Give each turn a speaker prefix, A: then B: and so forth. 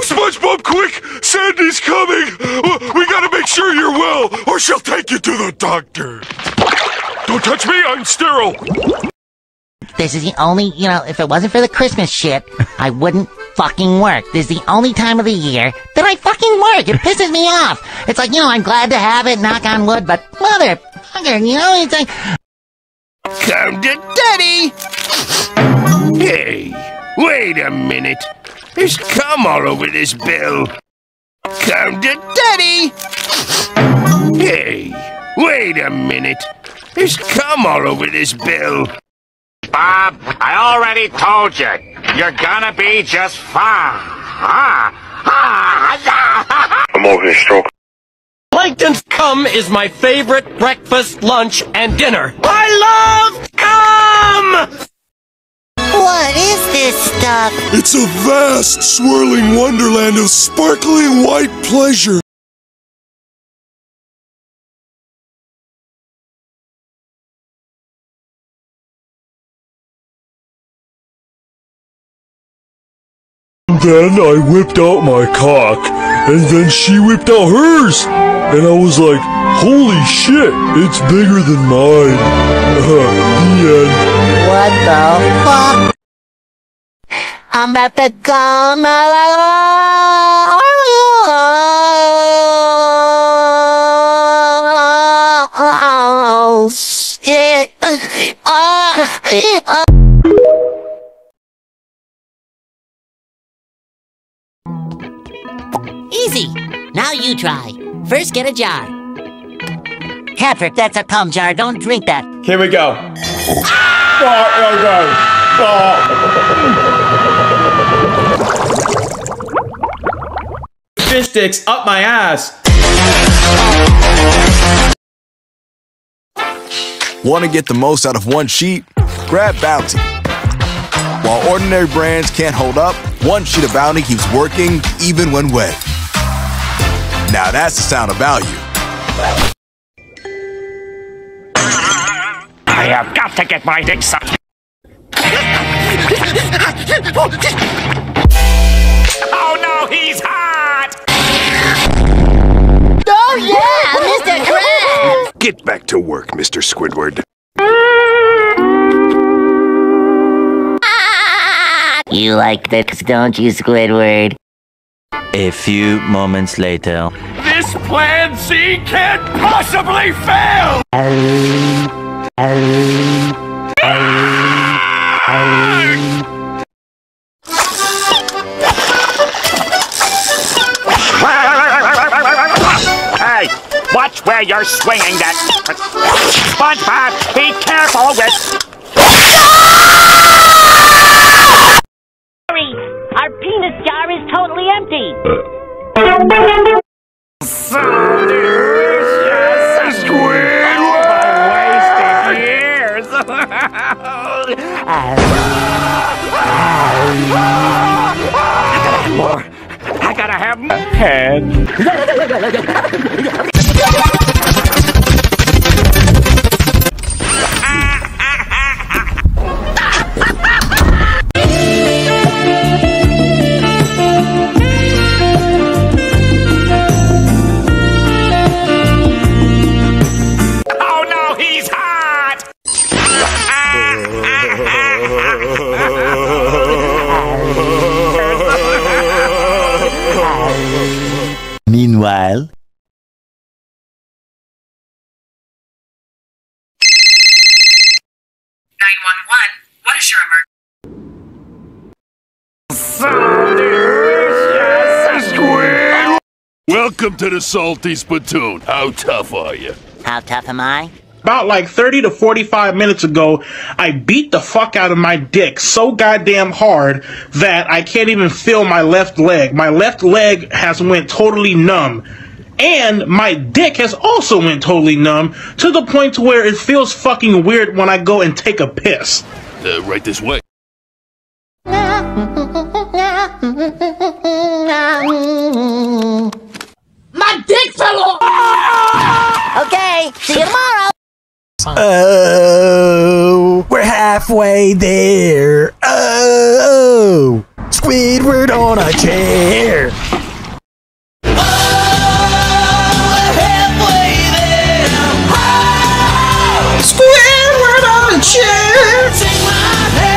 A: SpongeBob, quick! Sandy's coming! We gotta make sure you're well, or she'll take you to the doctor. Don't touch me, I'm sterile.
B: This is the only, you know, if it wasn't for the Christmas shit, I wouldn't fucking work. This is the only time of the year that I fucking work. It pisses me off. It's like, you know, I'm glad to have it, knock on wood, but motherfucker, you know, it's like,
C: Come to Daddy! Hey, wait a minute. There's cum all over this bill. Come to Daddy! Hey, wait a minute. There's cum all over this bill.
D: Bob, I already told you. You're gonna be just fine. Ah, ah, ah,
A: I'm over here stroking.
E: Plankton's cum is my favorite breakfast, lunch, and dinner. I love cum!
B: What is this stuff?
A: It's a vast, swirling wonderland of sparkling white pleasure. Then I whipped out my cock, and then she whipped out hers, and I was like, holy shit, it's bigger than mine. the end.
B: What the fuck? I'm about to go. Oh, shit. Ah. Easy. Now you try. First, get a jar. Patrick, that's a cum jar. Don't drink that.
F: Here we go. Fish sticks up my ass.
G: Want to get the most out of one sheet? Grab Bounty. While ordinary brands can't hold up, one sheet of Bounty keeps working even when wet. Now that's the sound of value.
D: I have got to get my dick sucked. oh no, he's hot!
B: Oh, yeah, Mr. Krabs!
C: Get back to work, Mr. Squidward.
B: You like this, don't you, Squidward?
H: A few moments later.
D: This plan C can't possibly fail! Hey, watch where you're swinging that. SpongeBob, be careful with.
I: Sorry, our penis jar is totally empty.
D: Wasted I gotta have more. I gotta have more. Head.
H: Meanwhile,
J: What is your emergency?
A: Welcome to the Salty Spittoon. How tough are you?
B: How tough am I?
K: About like 30 to 45 minutes ago, I beat the fuck out of my dick so goddamn hard that I can't even feel my left leg. My left leg has went totally numb. And my dick has also went totally numb to the point to where it feels fucking weird when I go and take a piss.
A: Uh, right this way.
I: My dick fell off!
B: Okay, see you tomorrow.
H: Oh, we're halfway there. Oh, oh Squidward on a chair.